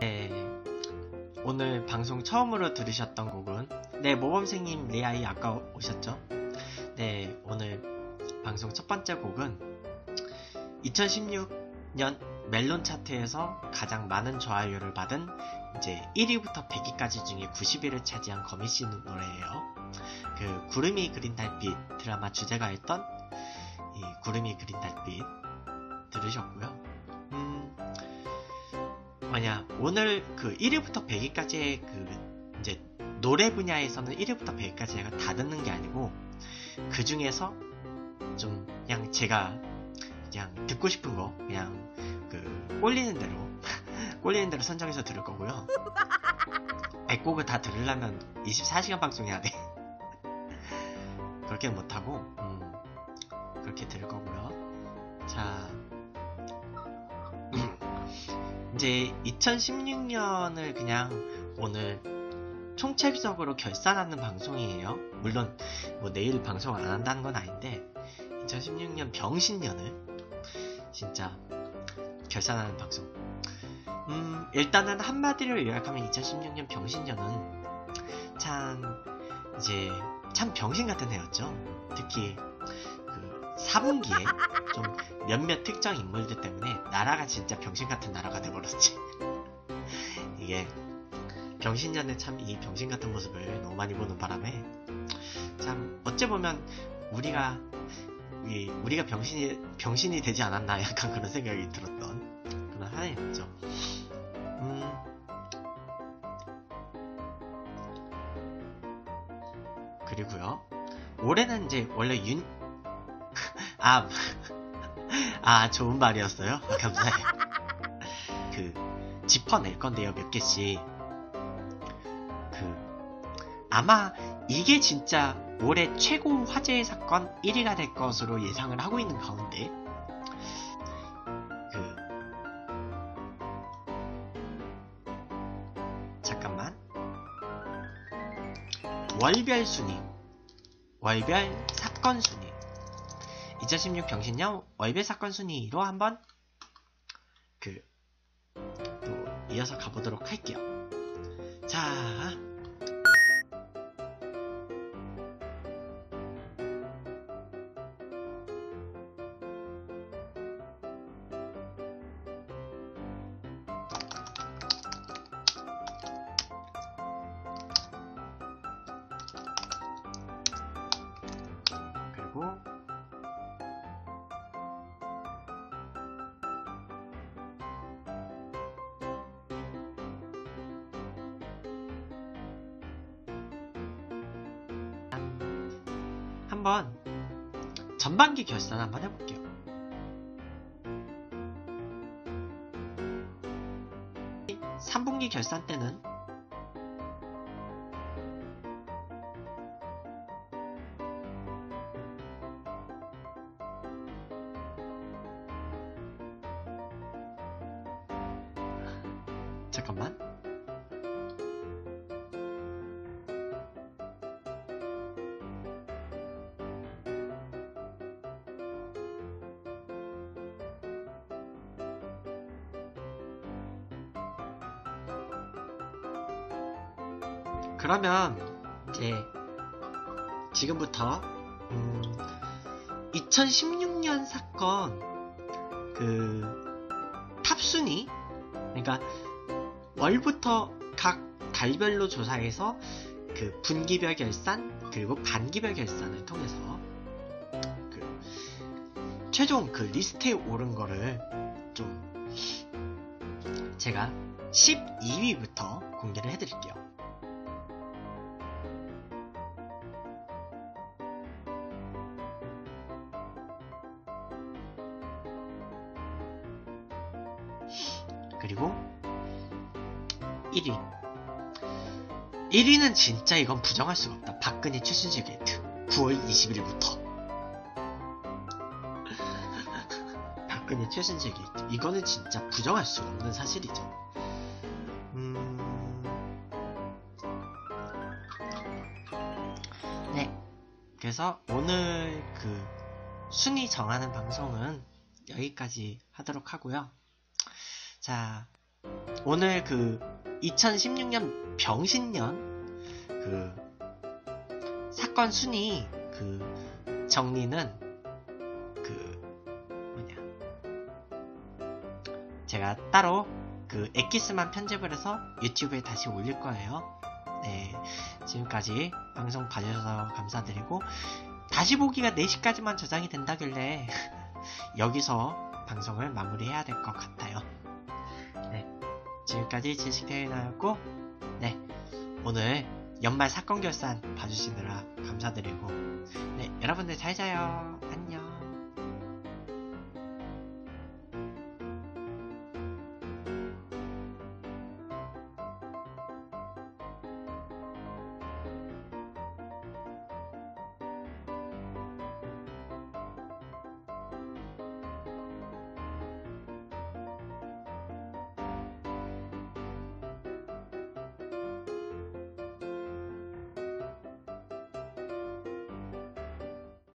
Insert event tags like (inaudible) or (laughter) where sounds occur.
네, 오늘 방송 처음으로 들으셨던 곡은 네 모범생님 레아이 아까 오셨죠? 네 오늘 방송 첫 번째 곡은 2016년 멜론 차트에서 가장 많은 좋아요를 받은 이제 1위부터 100위까지 중에 90위를 차지한 거미씨 노래예요. 그 구름이 그린 달빛 드라마 주제가였던 이 구름이 그린 달빛 들으셨고요. 음, 뭐냐 오늘 그 1위부터 100위까지의 그 이제 노래 분야에서는 1위부터 100위까지 제가 다 듣는 게 아니고 그 중에서 좀 그냥 제가 그냥 듣고 싶은 거 그냥 그 꼴리는 대로 (laughs) 꼴리는 대로 선정해서 들을 거고요. 100곡을 다 들으려면 24시간 방송해야 돼. (laughs) 그렇게 못하고 음, 그렇게 들을 거 이제 2016년을 그냥 오늘 총체적으로 결산하는 방송이에요. 물론 뭐 내일 방송 안 한다는 건 아닌데 2016년 병신년을 진짜 결산하는 방송. 음, 일단은 한마디로 요약하면 2016년 병신년은 참 이제 참 병신 같은 해였죠. 특히 그 4분기에 좀 몇몇 특정 인물들 때문에 나라가 진짜 병신 같은 나라가 돼버렸지. (laughs) 이게 병신년에 참 이 병신 같은 모습을 너무 많이 보는 바람에 참 어째 보면 우리가 이 우리가 병신이 병신이 되지 않았나 약간 그런 생각이 들었던 그런 한 해였죠. 음. 그리고요. 올해는 이제 원래 윤 아, (laughs) 아, 좋은 말이었어요? 감사해요. (laughs) 그, 짚어낼 건데요, 몇 개씩. 그, 아마 이게 진짜 올해 최고 화제의 사건 1위가 될 것으로 예상을 하고 있는 가운데, 그, 잠깐만. 월별 순위. 월별 사건 순위. 2016 병신년 월별 사건 순위로 한번 그 또 이어서 가보도록 할게요. 자. 한번 전반기 결산 한번 해볼게요. 삼분기 결산 때는 잠깐만 그러면 이제 지금부터 음, 2016년 사건 그 top순위 그러니까 월부터 각 달별로 조사해서 그 분기별 결산 그리고 반기별 결산을 통해서 그 최종 그 리스트에 오른 거를 좀 제가 12위부터 공개를 해드릴게요. 그리고 1위. 1위는 진짜 이건 부정할 수가 없다. 박근혜 최순실 게이트. 9월 20일부터. 박근혜 최순실 게이트. 이거는 진짜 부정할 수 없는 사실이죠. 음... 네. 그래서 오늘 그 순위 정하는 방송은 여기까지 하도록 하고요. 자, 오늘 그 2016년 병신년 그 사건 순위 그 정리는 그 뭐냐 제가 따로 그 엑기스만 편집을 해서 유튜브에 다시 올릴 거예요. 네, 지금까지 방송 봐주셔서 감사드리고 다시 보기가 4시까지만 저장이 된다길래 (laughs) 여기서 방송을 마무리해야 될 것 같아요. 네, 지금까지 지식대회나였고 네, 오늘 연말 사건 결산 봐주시느라 감사드리고 네, 여러분들 잘 자요. 안녕.